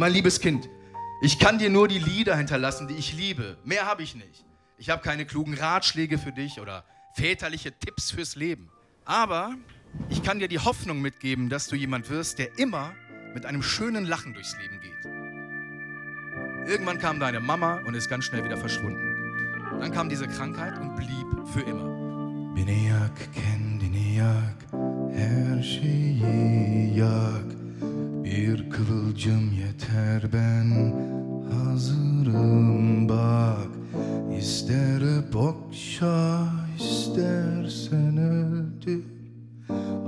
Mein liebes Kind, ich kann dir nur die Lieder hinterlassen, die ich liebe. Mehr habe ich nicht. Ich habe keine klugen Ratschläge für dich oder väterliche Tipps fürs Leben. Aber ich kann dir die Hoffnung mitgeben, dass du jemand wirst, der immer mit einem schönen Lachen durchs Leben geht. Irgendwann kam deine Mama und ist ganz schnell wieder verschwunden. Dann kam diese Krankheit und blieb für immer. Beni yak, kendini yak, her şeyi. Kıvılcım yeter ben hazırım bak. İster bokşa istersen öldür.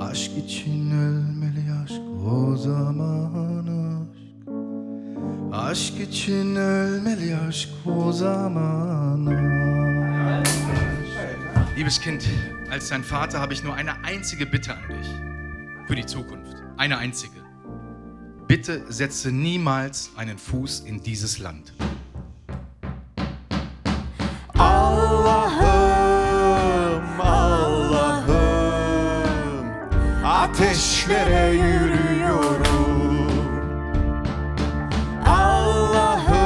Aşk için ölmeli aşk o zaman aşk. Aşk için ölmeli aşk o zaman aşk. Liebes Kind, als dein Vater habe ich nur eine einzige Bitte an dich. Für die Zukunft. Eine einzige. Bitte setze niemals einen Fuß in dieses Land. Allah'ım Allah'ım ateşlere yürüyorum. Allah'ım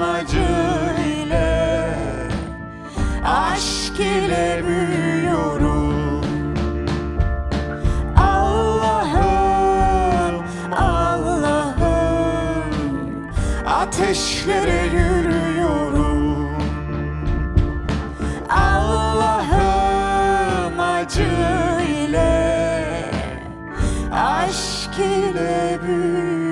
acı ile aşk ile büyüyorum ateşlere yürüyorum. Allah'ım acı ile aşk ile büyür